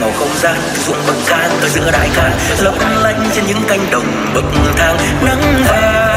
màu không gian, ruộng bậc gan ở giữa đại ca lấp lánh trên những cánh đồng bậc thang, nắng vàng.